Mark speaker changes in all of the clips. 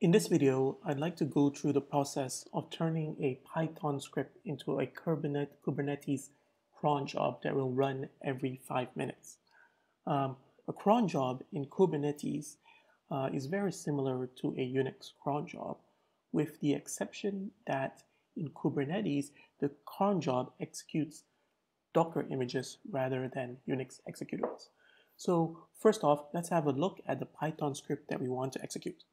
Speaker 1: In this video, I'd like to go through the process of turning a Python script into a Kubernetes cron job that will run every five minutes. Um, a cron job in Kubernetes uh, is very similar to a Unix cron job, with the exception that in Kubernetes, the cron job executes Docker images rather than Unix executables. So first off, let's have a look at the Python script that we want to execute.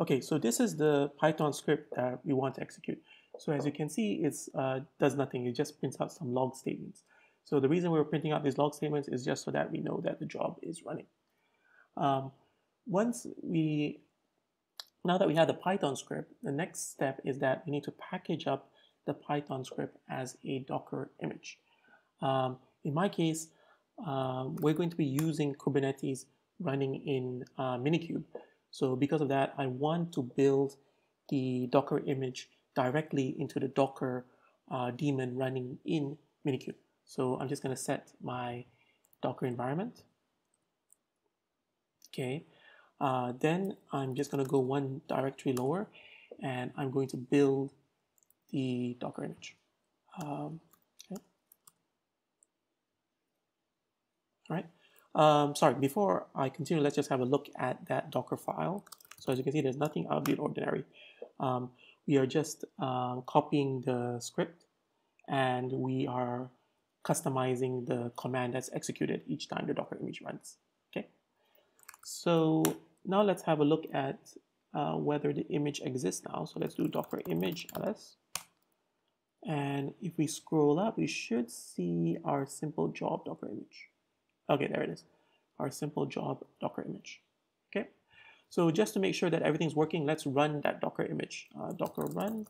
Speaker 1: Okay, so this is the Python script that we want to execute. So as you can see, it uh, does nothing. It just prints out some log statements. So the reason we are printing out these log statements is just so that we know that the job is running. Um, once we, now that we have the Python script, the next step is that we need to package up the Python script as a Docker image. Um, in my case, uh, we're going to be using Kubernetes running in uh, Minikube. So because of that, I want to build the Docker image directly into the Docker uh, daemon running in Minikube. So I'm just going to set my Docker environment. Okay, uh, then I'm just going to go one directory lower and I'm going to build the Docker image. Um, okay. All right. Um, sorry, before I continue, let's just have a look at that Docker file. So as you can see, there's nothing out of the ordinary. Um, we are just uh, copying the script and we are customizing the command that's executed each time the Docker image runs. Okay. So now let's have a look at uh, whether the image exists now. So let's do Docker image ls. And if we scroll up, we should see our simple job Docker image. Okay, there it is. Our simple job Docker image. Okay, so just to make sure that everything's working, let's run that Docker image. Uh, Docker run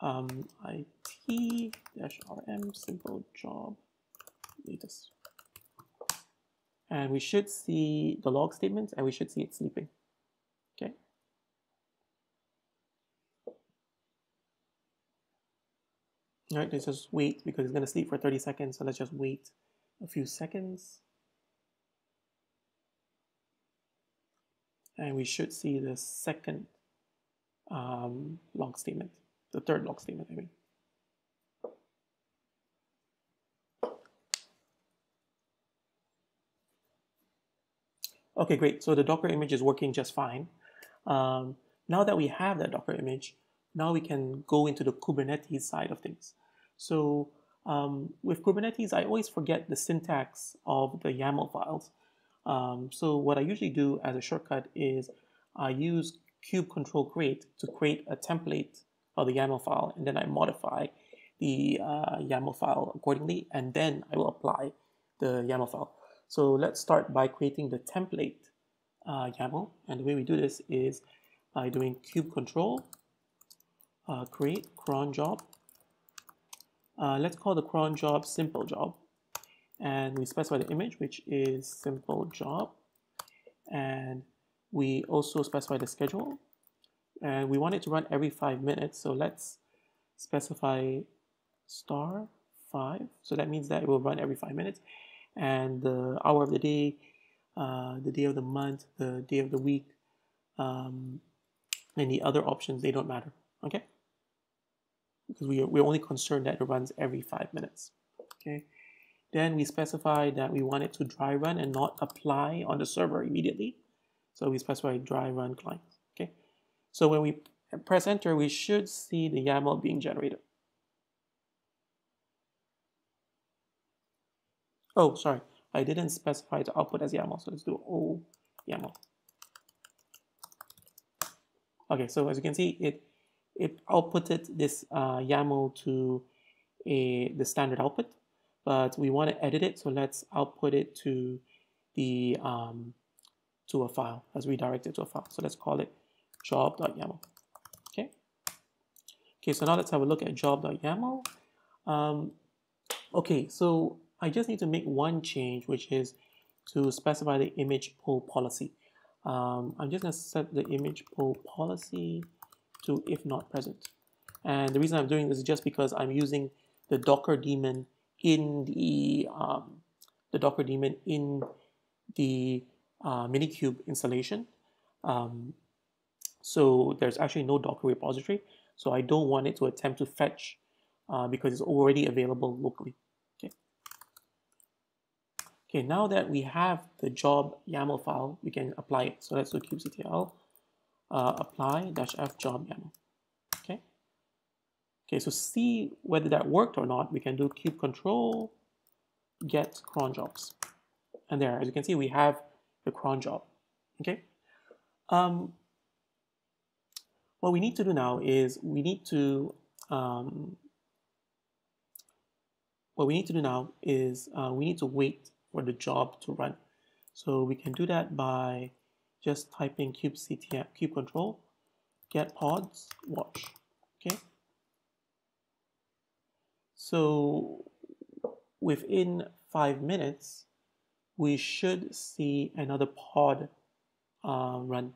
Speaker 1: um, it rm simple job latest. And we should see the log statements and we should see it sleeping. Okay. All right, let's just wait because it's going to sleep for 30 seconds. So let's just wait a few seconds. And we should see the second um, log statement, the third log statement, I mean. Okay, great. So the Docker image is working just fine. Um, now that we have that Docker image, now we can go into the Kubernetes side of things. So um, with Kubernetes, I always forget the syntax of the YAML files. Um, so what I usually do as a shortcut is I use kube control create to create a template of the YAML file, and then I modify the uh, YAML file accordingly, and then I will apply the YAML file. So let's start by creating the template uh, YAML, and the way we do this is by doing kube control, uh, create cron job. Uh, let's call the cron job simple job and we specify the image which is simple job. And we also specify the schedule. And we want it to run every five minutes. So let's specify star five. So that means that it will run every five minutes. And the hour of the day uh, the day of the month the day of the week um, and the other options they don't matter. Okay? Because we are, we're only concerned that it runs every five minutes. Okay then we specify that we want it to dry run and not apply on the server immediately. So we specify dry run client. Okay. So when we press enter, we should see the YAML being generated. Oh, sorry. I didn't specify the output as YAML. So let's do O YAML. Okay, so as you can see, it it outputted this uh, YAML to a the standard output but we want to edit it. So let's output it to the um, to a file. Let's redirect it to a file. So let's call it job.yaml. Okay. Okay, so now let's have a look at job.yaml. Um, okay, so I just need to make one change, which is to specify the image pull policy. Um, I'm just going to set the image pull policy to if not present. And the reason I'm doing this is just because I'm using the Docker daemon in the um, the Docker daemon in the uh, Minikube installation. Um, so there's actually no Docker repository. So I don't want it to attempt to fetch uh, because it's already available locally. Okay. Okay, now that we have the job YAML file, we can apply it. So let's do kubectl uh, apply dash f job YAML. Okay. So see whether that worked or not. We can do kube control get cron jobs. And there, as you can see, we have the cron job. Okay. Um, what we need to do now is we need to um, what we need to do now is uh, we need to wait for the job to run. So we can do that by just typing kubectl kube control get pods watch. Okay. So within five minutes, we should see another pod uh, run.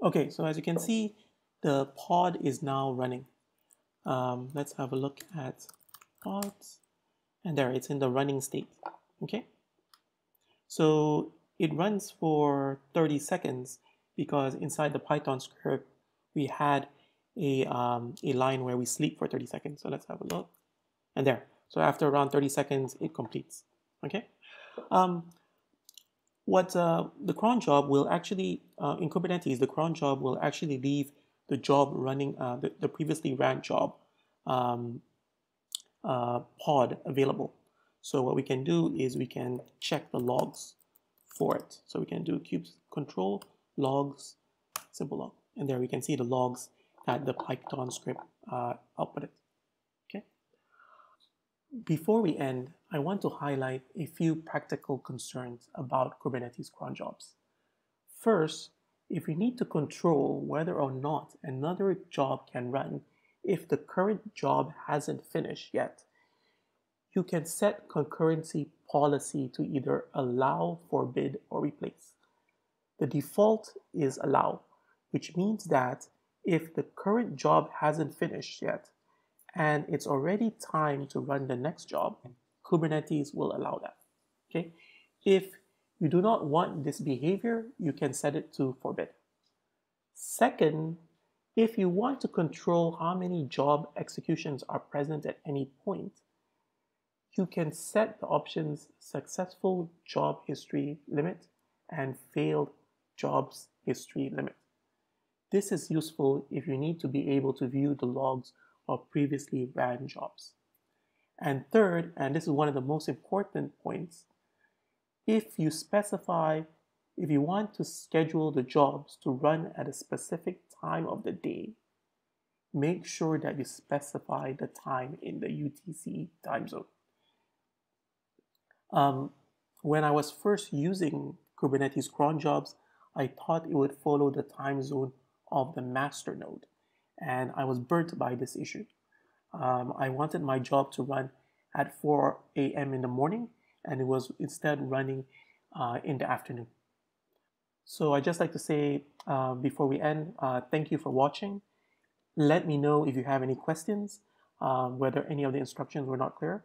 Speaker 1: Okay, so as you can see, the pod is now running. Um, let's have a look at pods. And there, it's in the running state. Okay. So it runs for 30 seconds because inside the Python script, we had a, um, a line where we sleep for 30 seconds. So let's have a look. And there. So after around 30 seconds, it completes. Okay. Um, what uh, the cron job will actually, uh, in Kubernetes, the cron job will actually leave the job running, uh, the, the previously ran job um, uh, pod available. So what we can do is we can check the logs for it. So we can do kube control logs, simple log. And there we can see the logs that the Python script uh, outputted. Okay. Before we end, I want to highlight a few practical concerns about Kubernetes cron jobs. First, if we need to control whether or not another job can run if the current job hasn't finished yet, you can set concurrency policy to either allow, forbid, or replace. The default is allow, which means that if the current job hasn't finished yet and it's already time to run the next job, Kubernetes will allow that. Okay? If you do not want this behavior, you can set it to forbid. Second, if you want to control how many job executions are present at any point, you can set the options successful job history limit and failed jobs history limit. This is useful if you need to be able to view the logs of previously ran jobs. And third, and this is one of the most important points, if you specify, if you want to schedule the jobs to run at a specific time of the day, make sure that you specify the time in the UTC time zone. Um, when I was first using Kubernetes cron jobs, I thought it would follow the time zone of the master node, and I was burnt by this issue. Um, I wanted my job to run at 4 a.m. in the morning, and it was instead running uh, in the afternoon. So I just like to say uh, before we end, uh, thank you for watching. Let me know if you have any questions, uh, whether any of the instructions were not clear.